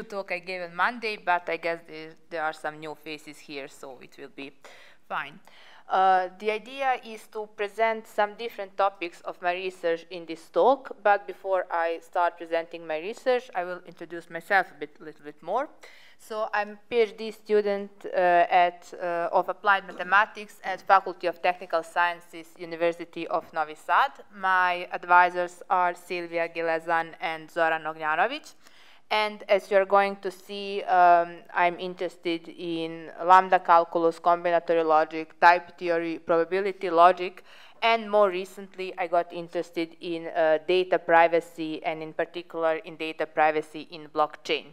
talk I gave on Monday, but I guess there, there are some new faces here, so it will be fine. Uh, the idea is to present some different topics of my research in this talk, but before I start presenting my research, I will introduce myself a bit, little bit more. So I'm a PhD student uh, at, uh, of Applied Mathematics at Faculty of Technical Sciences, University of Novi Sad. My advisors are Silvia Ghilezan and Zoran Ognjanovic. And as you're going to see, um, I'm interested in lambda calculus, combinatorial logic, type theory, probability logic, and more recently, I got interested in uh, data privacy, and in particular, in data privacy in blockchain.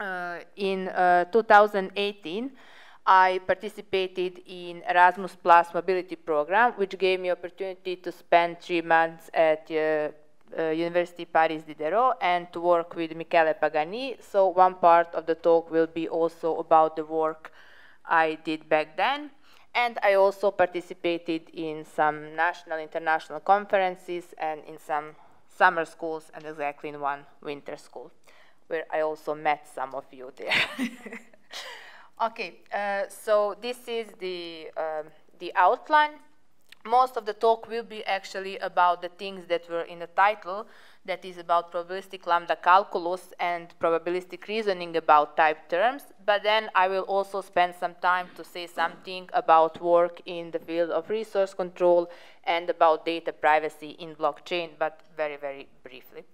Uh, in uh, 2018, I participated in Erasmus Plus mobility program, which gave me opportunity to spend three months at uh, University Paris Diderot and to work with Michele Pagani. So one part of the talk will be also about the work I did back then. And I also participated in some national, international conferences and in some summer schools and exactly in one winter school, where I also met some of you there. okay, uh, so this is the, um, the outline most of the talk will be actually about the things that were in the title, that is about probabilistic lambda calculus and probabilistic reasoning about type terms, but then I will also spend some time to say something about work in the field of resource control and about data privacy in blockchain, but very, very briefly.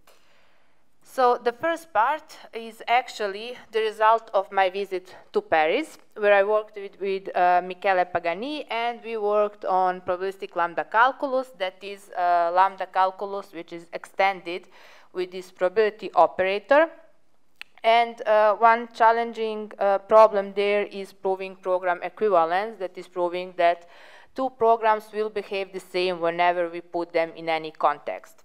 So the first part is actually the result of my visit to Paris, where I worked with, with uh, Michele Pagani, and we worked on probabilistic lambda calculus, that is uh, lambda calculus which is extended with this probability operator. And uh, one challenging uh, problem there is proving program equivalence, that is proving that two programs will behave the same whenever we put them in any context.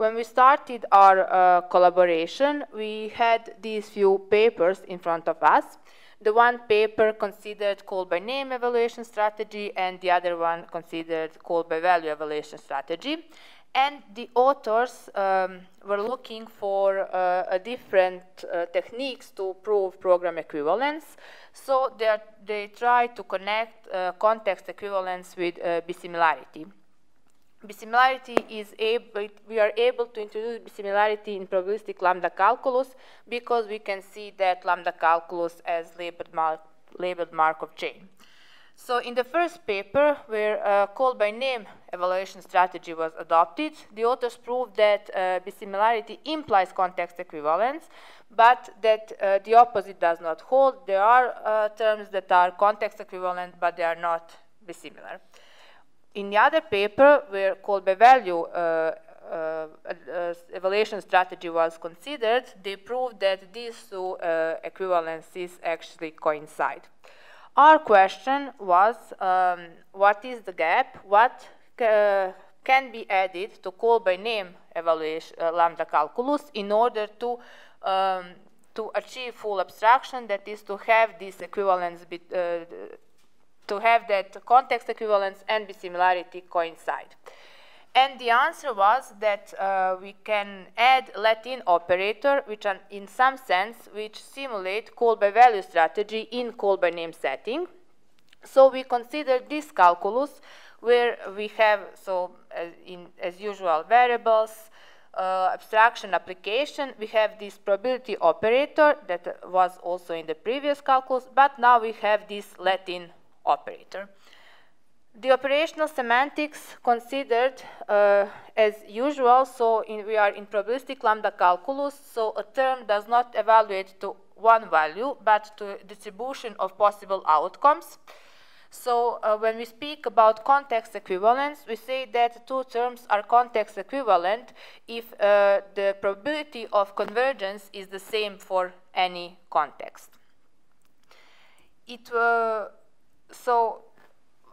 When we started our uh, collaboration, we had these few papers in front of us. The one paper considered call by name evaluation strategy and the other one considered call by value evaluation strategy. And the authors um, were looking for uh, different uh, techniques to prove program equivalence. So they tried to connect uh, context equivalence with uh, bisimilarity bisimilarity is able, we are able to introduce bisimilarity in probabilistic lambda calculus because we can see that lambda calculus as labeled, labeled Markov chain. So in the first paper, where a call by name evaluation strategy was adopted, the authors proved that uh, bisimilarity implies context equivalence, but that uh, the opposite does not hold. There are uh, terms that are context equivalent, but they are not bisimilar. In the other paper, where call by value uh, uh, uh, evaluation strategy was considered, they proved that these two uh, equivalences actually coincide. Our question was, um, what is the gap? What uh, can be added to call by name evaluation uh, lambda calculus in order to um, to achieve full abstraction, that is to have this equivalence to have that context equivalence and bisimilarity coincide. And the answer was that uh, we can add let-in operator, which are in some sense, which simulate call by value strategy in call by name setting. So we consider this calculus where we have, so as, in, as usual, variables, uh, abstraction application, we have this probability operator that was also in the previous calculus, but now we have this let-in operator. The operational semantics considered uh, as usual, so in, we are in probabilistic lambda calculus, so a term does not evaluate to one value, but to distribution of possible outcomes. So uh, when we speak about context equivalence, we say that two terms are context equivalent if uh, the probability of convergence is the same for any context. It, uh, so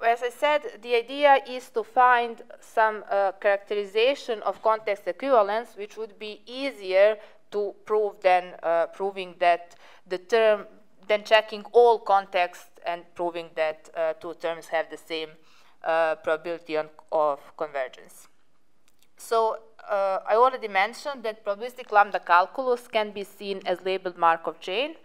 as I said, the idea is to find some uh, characterization of context equivalence which would be easier to prove than uh, proving that the term, than checking all contexts and proving that uh, two terms have the same uh, probability on, of convergence. So uh, I already mentioned that probabilistic lambda calculus can be seen as labeled Markov chain.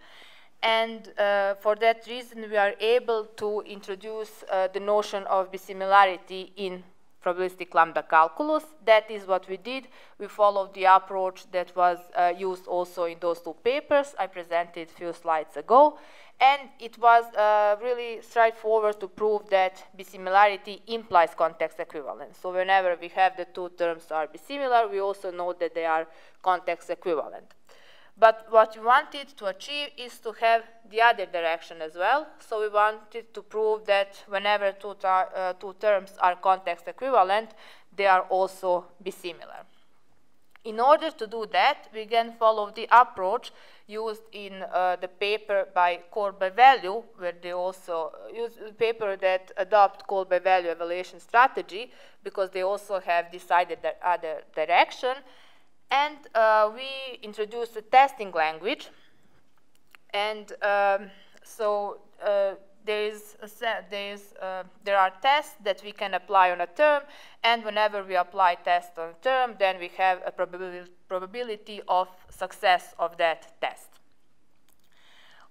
And uh, for that reason, we are able to introduce uh, the notion of bisimilarity in probabilistic lambda calculus. That is what we did. We followed the approach that was uh, used also in those two papers I presented a few slides ago. And it was uh, really straightforward to prove that bisimilarity implies context equivalence. So whenever we have the two terms are bisimilar, we also know that they are context equivalent. But what we wanted to achieve is to have the other direction as well. So we wanted to prove that whenever two, uh, two terms are context equivalent, they are also bisimilar. In order to do that, we can follow the approach used in uh, the paper by call by value, where they also uh, use a paper that adopt call by value evaluation strategy, because they also have decided that other direction. And uh, we introduced a testing language. And um, so uh, there, is there, is, uh, there are tests that we can apply on a term, and whenever we apply tests on a term, then we have a probability, probability of success of that test.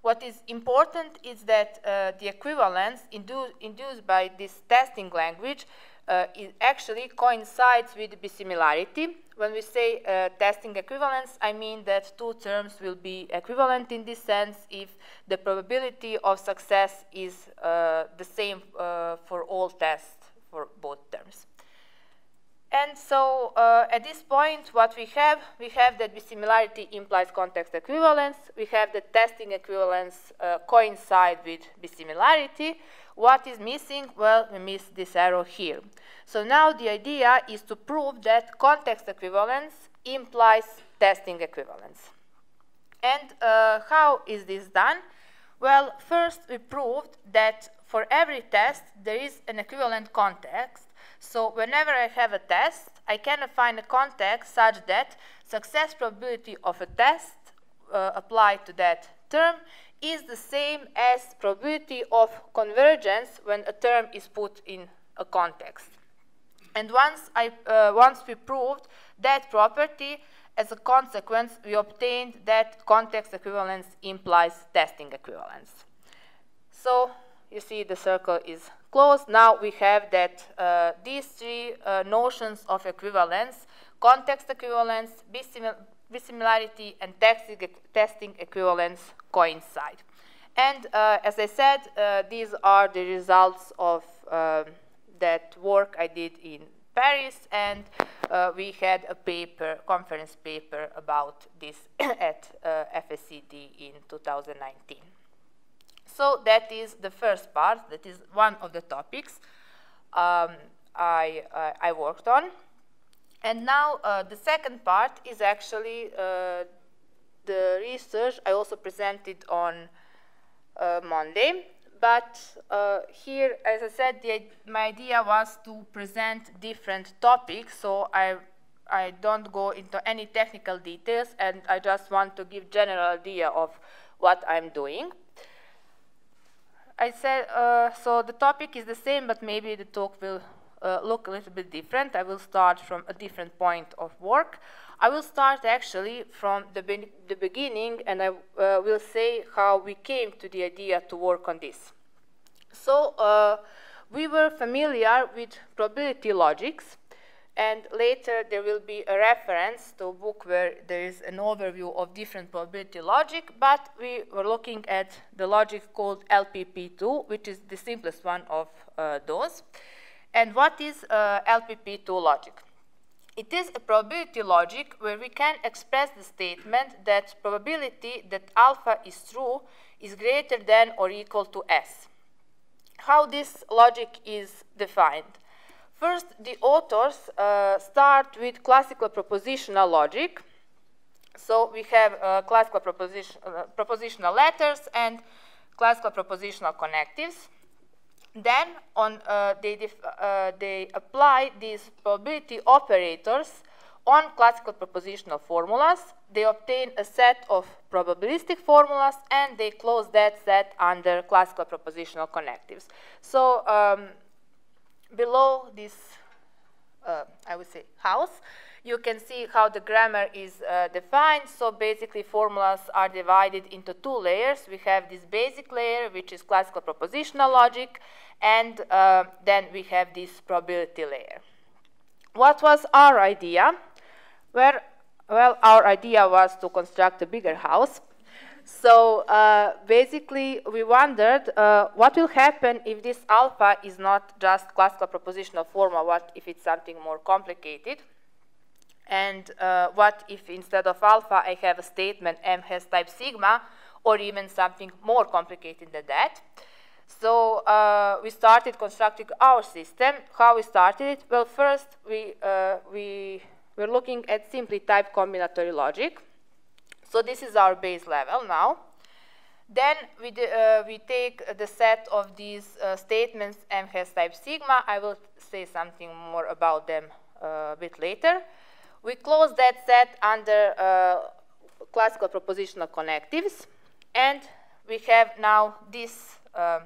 What is important is that uh, the equivalence indu induced by this testing language uh, it actually coincides with bisimilarity. When we say uh, testing equivalence, I mean that two terms will be equivalent in this sense if the probability of success is uh, the same uh, for all tests for both terms. And so uh, at this point, what we have, we have that bisimilarity implies context equivalence. We have the testing equivalence uh, coincide with bisimilarity. What is missing? Well, we miss this arrow here. So now the idea is to prove that context equivalence implies testing equivalence. And uh, how is this done? Well, first we proved that for every test there is an equivalent context. So whenever I have a test, I can find a context such that success probability of a test uh, applied to that term is the same as probability of convergence when a term is put in a context. And once, I, uh, once we proved that property, as a consequence, we obtained that context equivalence implies testing equivalence. So you see the circle is closed. Now we have that uh, these three uh, notions of equivalence, context equivalence, bisimilarity, and testing equivalence coincide. And uh, as I said, uh, these are the results of um, that work I did in Paris, and uh, we had a paper, conference paper about this at uh, FSCD in 2019. So that is the first part, that is one of the topics um, I, uh, I worked on. And now uh, the second part is actually uh, the research I also presented on uh, Monday. But uh, here, as I said, the, my idea was to present different topics, so I, I don't go into any technical details, and I just want to give general idea of what I'm doing. I said, uh, so the topic is the same, but maybe the talk will uh, look a little bit different. I will start from a different point of work. I will start actually from the, be the beginning and I uh, will say how we came to the idea to work on this. So uh, we were familiar with probability logics and later there will be a reference to a book where there is an overview of different probability logic, but we were looking at the logic called LPP2, which is the simplest one of uh, those. And what is uh, LPP2 logic? It is a probability logic where we can express the statement that probability that alpha is true is greater than or equal to S. How this logic is defined? First, the authors uh, start with classical propositional logic. So we have uh, classical proposition, uh, propositional letters and classical propositional connectives. Then on, uh, they, uh, they apply these probability operators on classical propositional formulas. They obtain a set of probabilistic formulas and they close that set under classical propositional connectives. So um, below this, uh, I would say, house, you can see how the grammar is uh, defined. So basically formulas are divided into two layers. We have this basic layer, which is classical propositional logic, and uh, then we have this probability layer. What was our idea? Well, well, our idea was to construct a bigger house. So uh, basically, we wondered uh, what will happen if this alpha is not just classical propositional formula, what if it's something more complicated? And uh, what if instead of alpha, I have a statement M has type sigma, or even something more complicated than that? So uh, we started constructing our system. How we started it? Well, first we, uh, we were looking at simply type combinatory logic. So this is our base level now. Then we, uh, we take the set of these uh, statements M has type sigma. I will say something more about them uh, a bit later. We close that set under uh, classical propositional connectives. And we have now this um,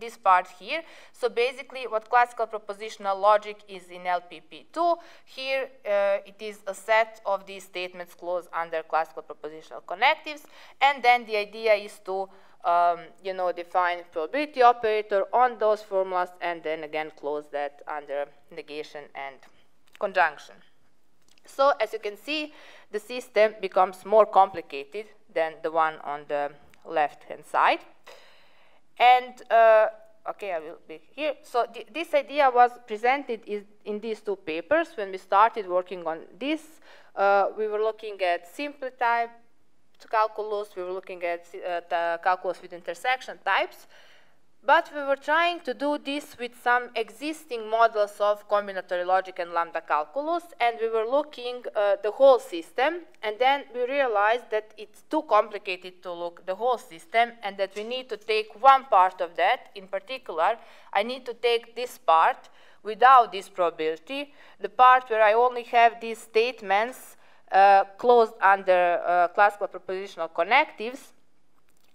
this part here. So basically what classical propositional logic is in LPP2, here uh, it is a set of these statements closed under classical propositional connectives. And then the idea is to um, you know, define probability operator on those formulas and then again close that under negation and conjunction. So as you can see, the system becomes more complicated than the one on the left-hand side. And uh, okay, I will be here. So th this idea was presented in these two papers. When we started working on this, uh, we were looking at simple type calculus, we were looking at uh, calculus with intersection types. But we were trying to do this with some existing models of combinatory logic and lambda calculus, and we were looking uh, the whole system, and then we realized that it's too complicated to look the whole system, and that we need to take one part of that. In particular, I need to take this part without this probability, the part where I only have these statements uh, closed under uh, classical propositional connectives,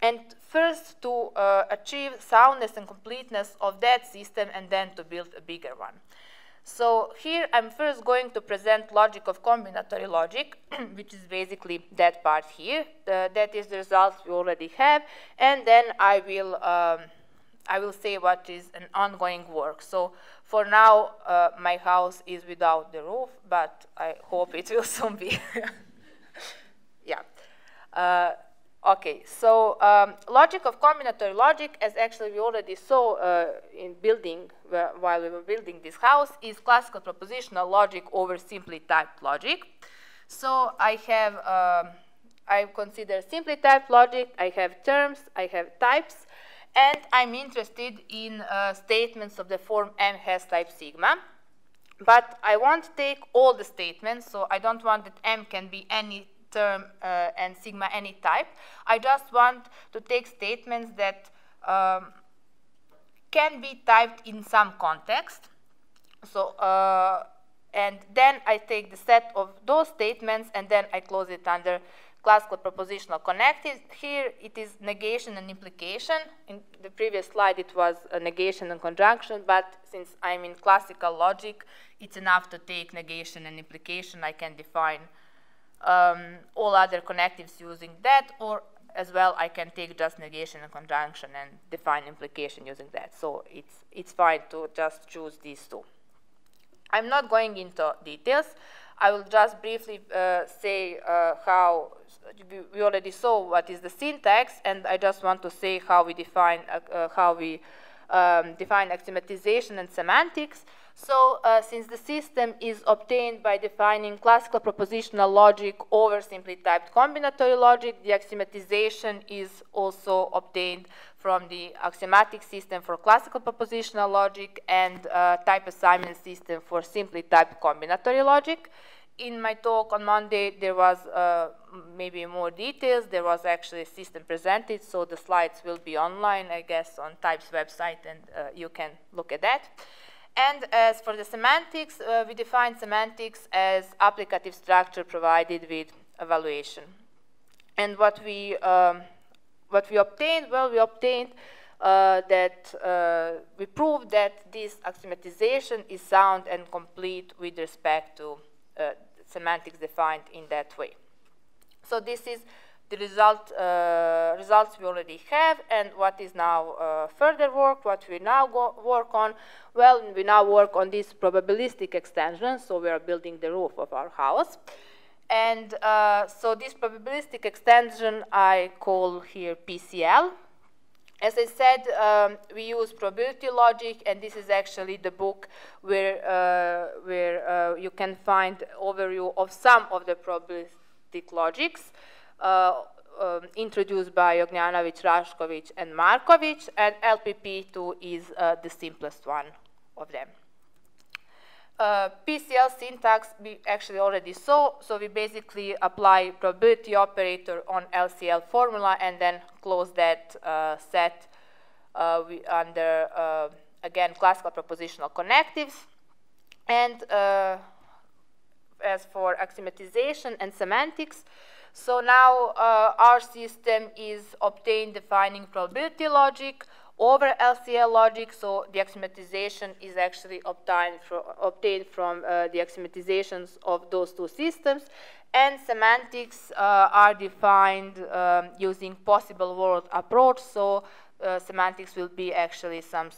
and first to uh, achieve soundness and completeness of that system and then to build a bigger one. So here I'm first going to present logic of combinatory logic, which is basically that part here. Uh, that is the results we already have, and then I will um, I will say what is an ongoing work. So for now, uh, my house is without the roof, but I hope it will soon be. yeah. Uh, Okay, so um, logic of combinatory logic, as actually we already saw uh, in building, while we were building this house, is classical propositional logic over simply typed logic. So I have, um, I consider simply typed logic, I have terms, I have types, and I'm interested in uh, statements of the form M has type sigma. But I won't take all the statements, so I don't want that M can be any term uh, and sigma any type. I just want to take statements that um, can be typed in some context. So, uh, and then I take the set of those statements and then I close it under classical propositional connectives. Here it is negation and implication. In the previous slide it was a negation and conjunction, but since I'm in classical logic, it's enough to take negation and implication. I can define um, all other connectives using that, or as well, I can take just negation and conjunction and define implication using that. So it's, it's fine to just choose these two. I'm not going into details. I will just briefly uh, say uh, how we already saw what is the syntax, and I just want to say how we define uh, uh how we um, define axiomatization and semantics. So uh, since the system is obtained by defining classical propositional logic over simply typed combinatorial logic, the axiomatization is also obtained from the axiomatic system for classical propositional logic and uh, type assignment system for simply typed combinatorial logic. In my talk on Monday, there was uh, maybe more details. There was actually a system presented, so the slides will be online, I guess, on Type's website, and uh, you can look at that. And as for the semantics, uh, we define semantics as applicative structure provided with evaluation. And what we, um, what we obtained, well, we obtained uh, that uh, we proved that this axiomatization is sound and complete with respect to uh, semantics defined in that way. So this is the result, uh, results we already have and what is now uh, further work, what we now work on. Well, we now work on this probabilistic extension, so we are building the roof of our house. And uh, so this probabilistic extension I call here PCL. As I said, um, we use probability logic, and this is actually the book where, uh, where uh, you can find overview of some of the probabilistic logics. Uh, um, introduced by Ognjanovic, Raškovic, and Markovic, and LPP2 is uh, the simplest one of them. Uh, PCL syntax we actually already saw, so we basically apply probability operator on LCL formula and then close that uh, set uh, under, uh, again, classical propositional connectives. And as for axiomatization and semantics, so now uh, our system is obtained defining probability logic over LCL logic. So the axiomatization is actually obtained, obtained from uh, the axiomatizations of those two systems. And semantics uh, are defined um, using possible world approach. So uh, semantics will be actually some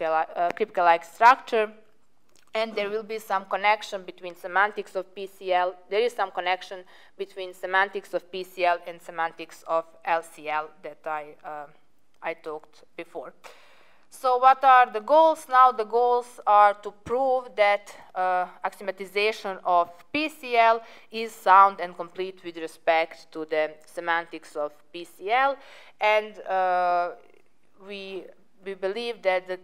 uh, structure and there will be some connection between semantics of PCL. There is some connection between semantics of PCL and semantics of LCL that I, uh, I talked before. So what are the goals? Now the goals are to prove that uh, axiomatization of PCL is sound and complete with respect to the semantics of PCL. And uh, we, we believe that, the,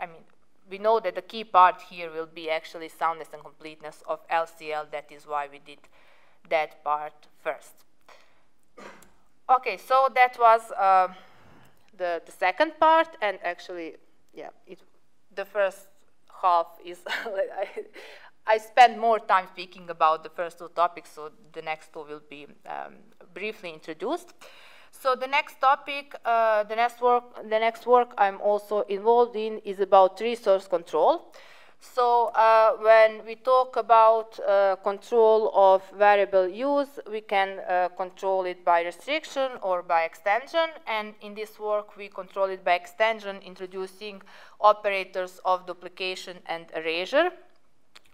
I mean, we know that the key part here will be actually soundness and completeness of LCL. That is why we did that part first. Okay, so that was uh, the, the second part, and actually, yeah, it, the first half is, I, spent more time speaking about the first two topics, so the next two will be um, briefly introduced. So the next topic, uh, the next work, the next work I'm also involved in is about resource control. So uh, when we talk about uh, control of variable use, we can uh, control it by restriction or by extension. And in this work, we control it by extension, introducing operators of duplication and erasure.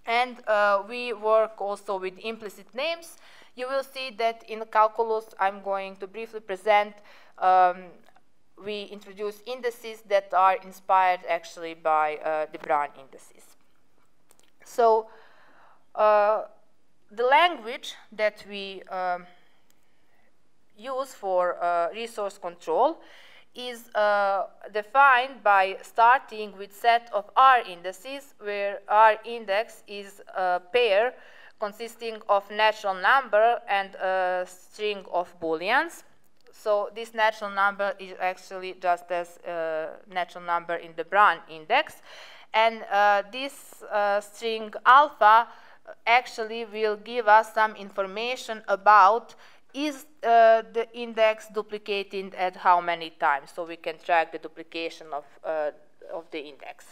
And uh, we work also with implicit names you will see that in the calculus, I'm going to briefly present, um, we introduce indices that are inspired actually by uh, de Bruijn indices. So uh, the language that we um, use for uh, resource control is uh, defined by starting with set of R indices where R index is a pair consisting of natural number and a string of booleans. So this natural number is actually just as a natural number in de Bruijn index. And uh, this uh, string alpha actually will give us some information about is uh, the index duplicated at how many times. So we can track the duplication of, uh, of the index.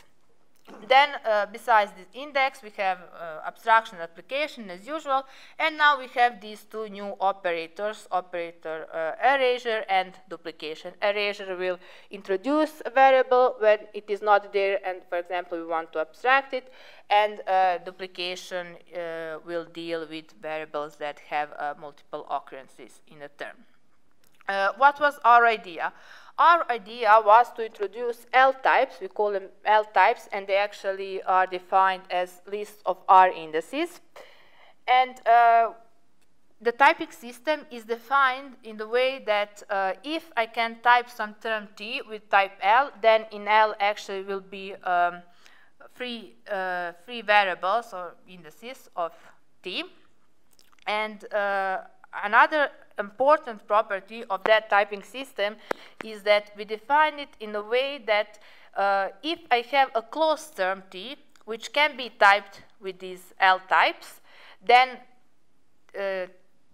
Then, uh, besides this index, we have uh, abstraction application as usual, and now we have these two new operators, operator uh, erasure and duplication. Erasure will introduce a variable when it is not there, and for example, we want to abstract it, and uh, duplication uh, will deal with variables that have uh, multiple occurrences in a term. what was our idea? Our idea was to introduce L types, we call them L types, and they actually are defined as lists of R indices. And uh, the typing system is defined in the way that uh, if I can type some term T with type L, then in L actually will be um, free, uh, free variables or indices of T. And uh, another important property of that typing system is that we define it in a way that uh, if I have a closed term T, which can be typed with these L types, then uh,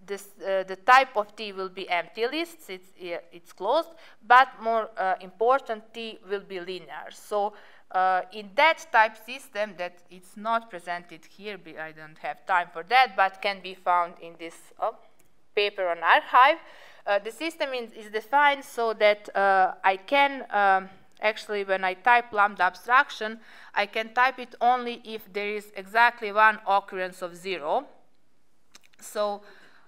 this, uh, the type of T will be empty lists, it's, it's closed, but more uh, important, T will be linear. So Uh, in that type system that it's not presented here, I don't have time for that, but can be found in this oh, paper on arXiv. uh, the system is, is, defined so that uh, I can um, actually, when I type lambda abstraction, I can type it only if there is exactly one occurrence of zero. So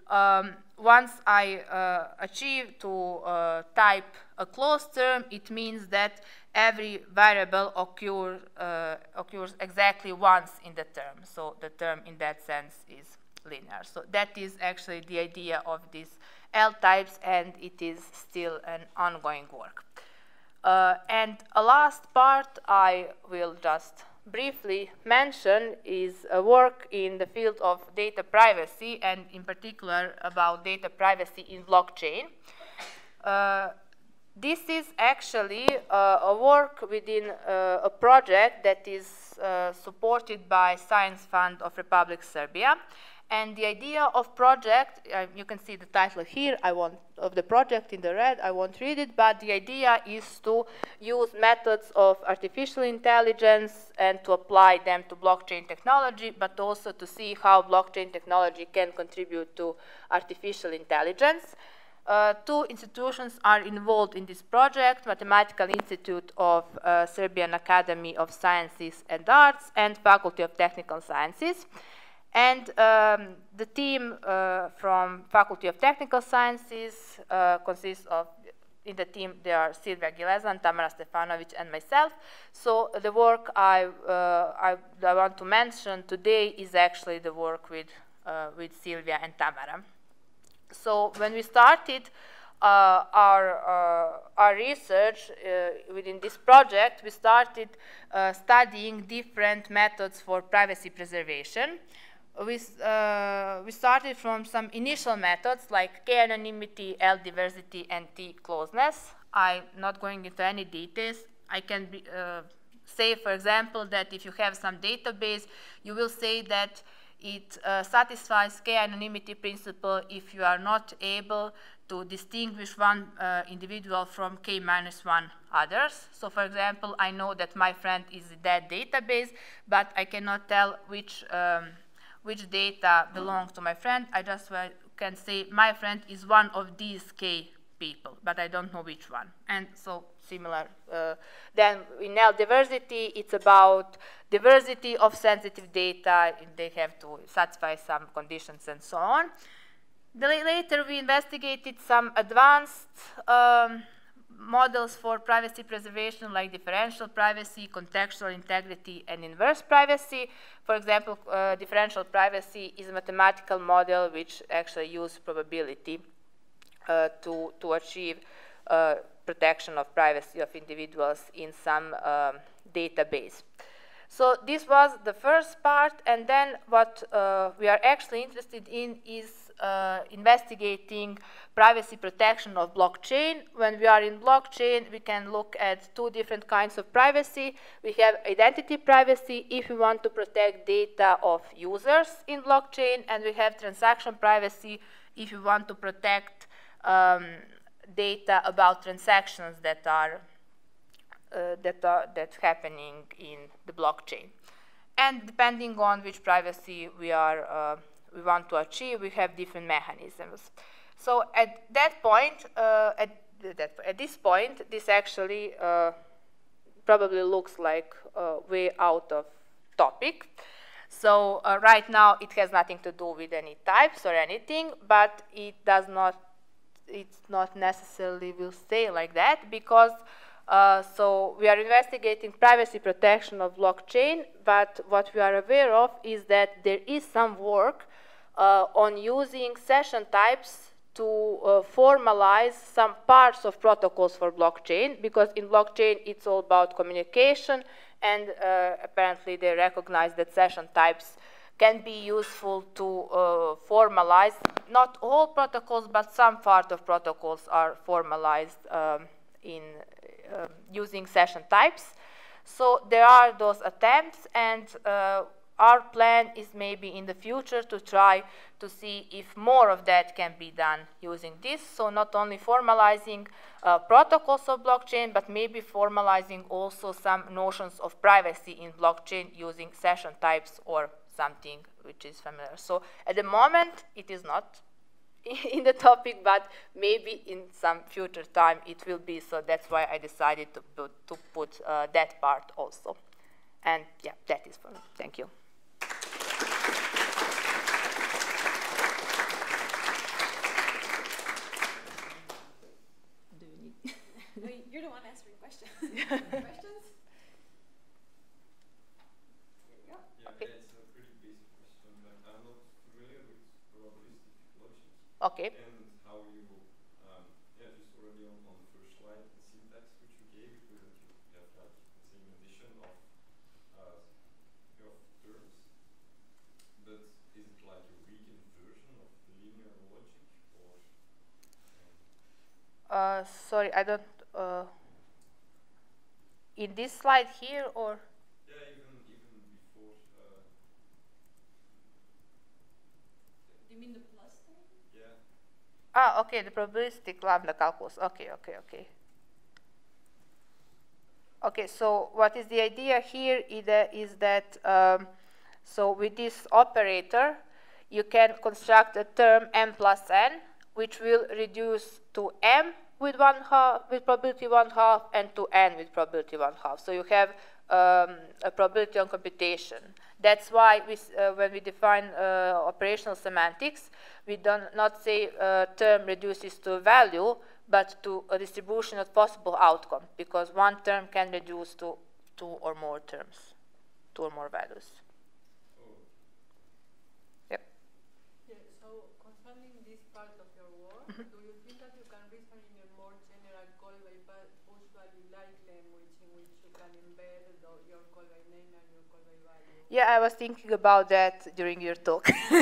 um, once I uh, achieve to uh, type a closed term, it means that every variable occur, uh, occurs exactly once in the term. So the term in that sense is linear. So that is actually the idea of these L types, and it is still an ongoing work. Uh, and a last part I will just briefly mention is a work in the field of data privacy and in particular about data privacy in blockchain. Uh, this is actually uh, a work within uh, a project that is uh, supported by Science Fund of Republic Serbia and the idea of project, uh, you can see the title here, I want, of the project in the red, I won't read it, but the idea is to use methods of artificial intelligence and to apply them to blockchain technology, but also to see how blockchain technology can contribute to artificial intelligence. Uh, two institutions are involved in this project, Mathematical Institute of uh, Serbian Academy of Sciences and Arts and Faculty of Technical Sciences. And um, the team uh, from Faculty of Technical Sciences uh, consists of, in the team there are Silvia Ghilezan, Tamara Stefanovic, and myself. So the work I, uh, I, I, want to mention today is actually the work with, uh, with Silvia and Tamara. So when we started uh, our, uh, our research within this project, we started studying different methods for privacy preservation we, uh, we started from some initial methods like K anonymity, L diversity, and T closeness. I'm not going into any details. I can be, uh, say, for example, that if you have some database, you will say that it uh, satisfies K anonymity principle if you are not able to distinguish one uh, individual from K minus one others. So for example, I know that my friend is in that database, but I cannot tell which um, which data belongs to my friend. I just can say my friend is one of these K people, but I don't know which one. And so similar. Uh, then in L diversity, it's about diversity of sensitive data. They have to satisfy some conditions and so on. later, we investigated some advanced um, models for privacy preservation like differential privacy, contextual integrity, and inverse privacy. For example, uh, differential privacy is a mathematical model which actually uses probability uh, to, to achieve uh, protection of privacy of individuals in some um, database. So this was the first part, and then what uh, we are actually interested in is uh, investigating privacy protection of blockchain. When we are in blockchain, we can look at two different kinds of privacy. We have identity privacy if we want to protect data of users in blockchain, and we have transaction privacy if we want to protect um, data about transactions that are uh, that are that's happening in the blockchain. And depending on which privacy we are uh, we want to achieve, we have different mechanisms. So at that point, uh, at, that, at this point, this actually uh, probably looks like a way out of topic. So uh, right now it has nothing to do with any types or anything, but it does not, it's not necessarily will stay like that because uh, so we are investigating privacy protection of blockchain, but what we are aware of is that there is some work uh, on using session types to uh, formalize some parts of protocols for blockchain, because in blockchain it's all about communication, and uh, apparently they recognize that session types can be useful to uh, formalize not all protocols, but some part of protocols are formalized um, in uh, using session types. So there are those attempts, and uh, our plan is maybe in the future to try to see if more of that can be done using this. So not only formalizing uh, protocols of blockchain, but maybe formalizing also some notions of privacy in blockchain using session types or something which is familiar. So at the moment, it is not in the topic, but maybe in some future time it will be. So that's why I decided to put, to put uh, that part also. And yeah, that is for me. Thank you. You're the one answering questions. questions? Yeah, okay. it's a pretty basic question, but I'm not familiar with probabilistic logic. Okay. And how you, um, yeah, just already on, on the first slide, the syntax which you gave, you have like the same addition of, uh, of terms, but is it like a weakened version of linear logic, or? Uh, sorry, I don't. Uh, in this slide here, or? Yeah, even even before. Uh, you mean the plus thing? Yeah. Ah, okay, the probabilistic lambda calculus. Okay, okay, okay. Okay, so what is the idea here is that, is that um, so with this operator, you can construct a term m plus n, which will reduce to m with one half, with probability one half, and to n with probability one half. So you have um, a probability on computation. That's why we, uh, when we define uh, operational semantics, we do not say uh, term reduces to a value, but to a distribution of possible outcome, because one term can reduce to two or more terms, two or more values. Oh. Yep. Yeah, so concerning this part of your work, mm -hmm. do you that you can reason in a more general call by push value like language in which you can embed the, your call by name and your call by value? Yeah, I was thinking about that during your talk.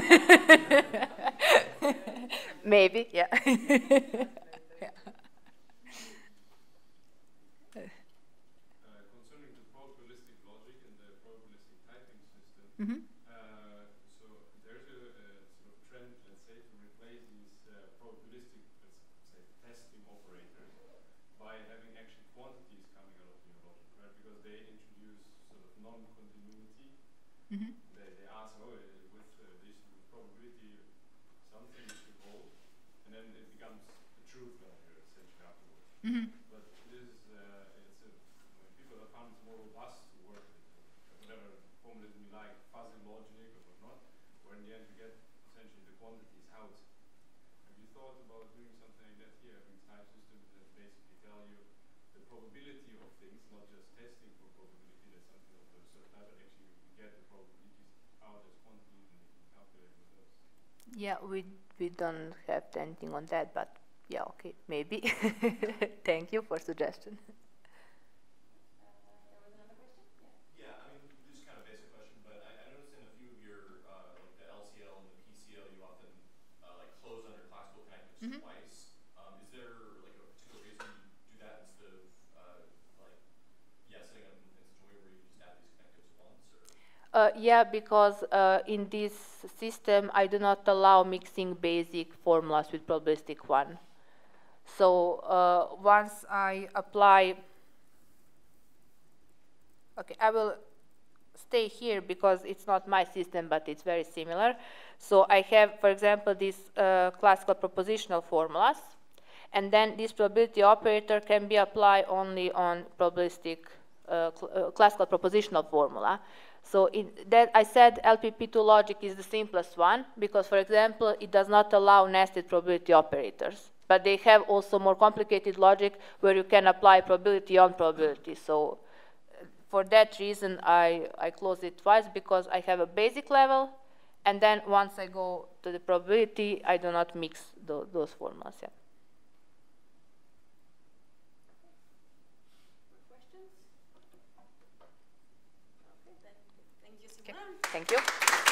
Maybe, yeah. Mm -hmm. uh, so there's a, a, sort of trend, let's say, to replace these uh, probabilistic, let's say, testing operators by having actually quantities coming out of your logic, right? Because they introduce sort of non-continuity. Mm -hmm. they, they ask, oh, with uh, this with probability, something should hold, and then it becomes a truth value essentially afterwards. Mm -hmm. But this is, uh, it's a, people have found it more robust to work with, whatever formalism you like, fuzzy logic or whatnot, where in the end you get essentially the quantities out. Have you thought about doing something like that here, having type systems that basically tell you the probability of things, not just testing for probability, that's something of a certain type, but actually you get the probabilities out as quantities and you can calculate with those. Yeah, we we don't have anything on that, but yeah, okay, maybe. Thank you for suggestion. mm -hmm. twice. Um, is there like a particular reason you do that instead of uh, like yeah setting up in, in, such a way where you just add these connectives once? Uh, yeah, because uh, in this system I do not allow mixing basic formulas with probabilistic one. So uh, once I apply, okay, I will stay here because it's not my system, but it's very similar. So I have, for example, these uh, classical propositional formulas, and then this probability operator can be applied only on probabilistic uh, cl uh, classical propositional formula. So in that I said LPP2 logic is the simplest one because, for example, it does not allow nested probability operators. But they have also more complicated logic where you can apply probability on probability. So for that reason, I, I close it twice because I have a basic level, and then once I go to the probability, I do not mix the, those formulas. Yeah. Questions? Okay, then thank you, Simona. Okay. Thank you.